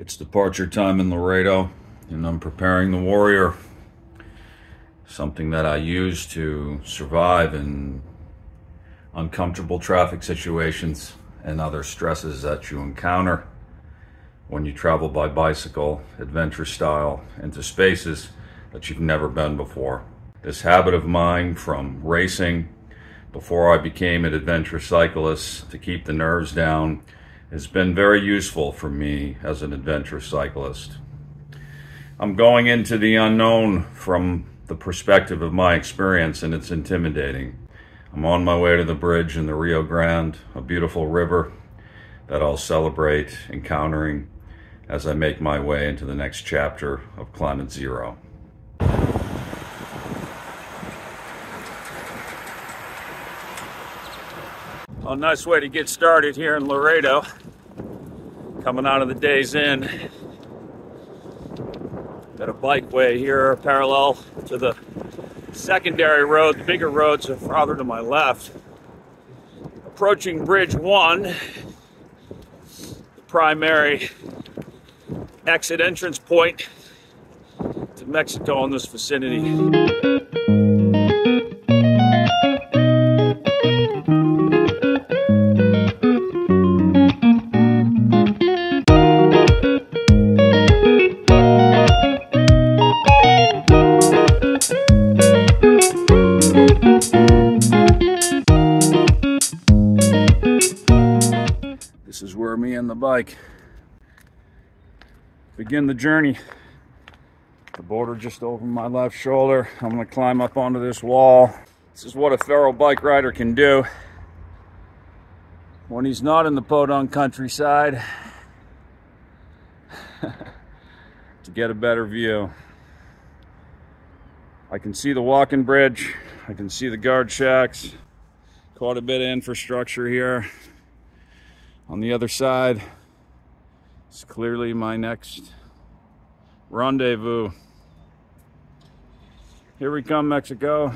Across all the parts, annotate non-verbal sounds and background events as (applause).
It's departure time in Laredo, and I'm preparing the Warrior. Something that I use to survive in uncomfortable traffic situations and other stresses that you encounter when you travel by bicycle, adventure style, into spaces that you've never been before. This habit of mine from racing before I became an adventure cyclist to keep the nerves down has been very useful for me as an adventure cyclist. I'm going into the unknown from the perspective of my experience and it's intimidating. I'm on my way to the bridge in the Rio Grande, a beautiful river that I'll celebrate encountering as I make my way into the next chapter of Climate Zero. A nice way to get started here in Laredo. Coming out of the Days Inn. Got a bikeway here parallel to the secondary road. The bigger roads are farther to my left. Approaching Bridge 1, the primary exit entrance point to Mexico in this vicinity. This is where me and the bike begin the journey. The border just over my left shoulder. I'm gonna climb up onto this wall. This is what a feral bike rider can do when he's not in the podunk countryside (laughs) to get a better view. I can see the walking bridge. I can see the guard shacks. Quite a bit of infrastructure here. On the other side, it's clearly my next rendezvous. Here we come, Mexico.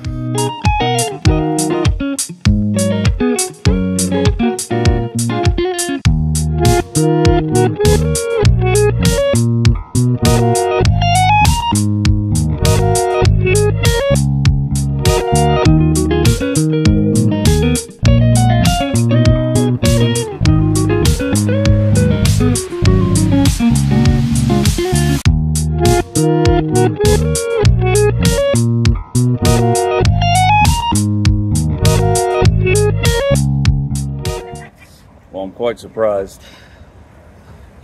Quite surprised.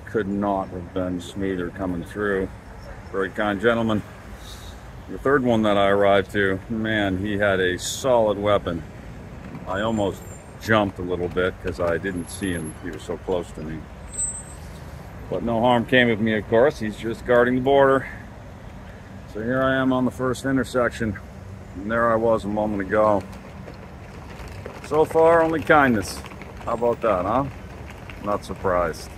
Could not have been smoother coming through. Very kind gentleman. The third one that I arrived to, man, he had a solid weapon. I almost jumped a little bit because I didn't see him. He was so close to me. But no harm came of me, of course. He's just guarding the border. So here I am on the first intersection. And there I was a moment ago. So far, only kindness. How about that, huh? Not surprised.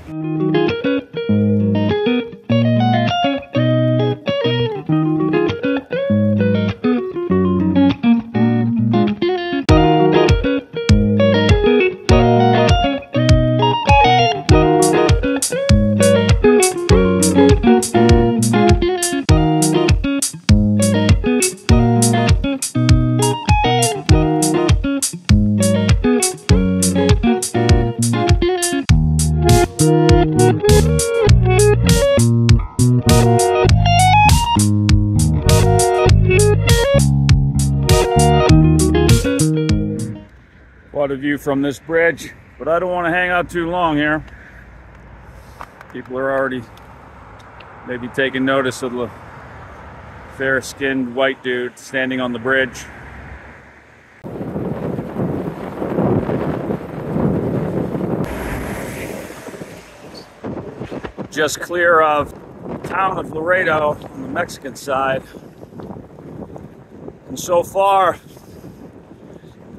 Quite a view from this bridge, but I don't want to hang out too long here. People are already maybe taking notice of the fair-skinned white dude standing on the bridge. Just clear of town of Laredo on the Mexican side. And so far,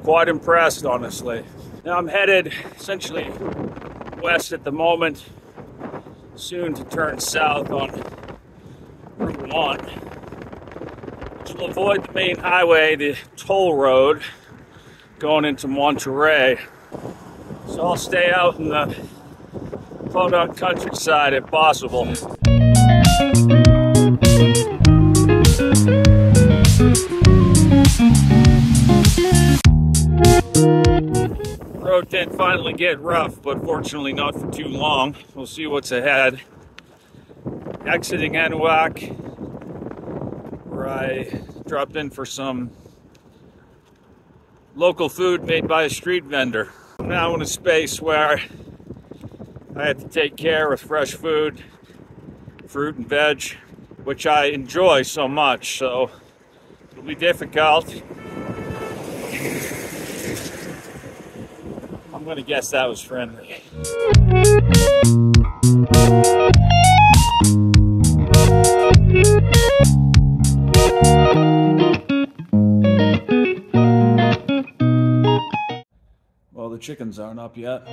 quite impressed, honestly. Now I'm headed essentially west at the moment, soon to turn south on Route 1, which will avoid the main highway, the toll road, going into Monterrey. So I'll stay out in the Podunk countryside if possible. Road did finally get rough, but fortunately not for too long. We'll see what's ahead. Exiting Anahuac, where I dropped in for some local food made by a street vendor. I'm now in a space where I have to take care of fresh food, fruit and veg, which I enjoy so much. So it'll be difficult. I'm gonna guess that was friendly. Well, the chickens aren't up yet.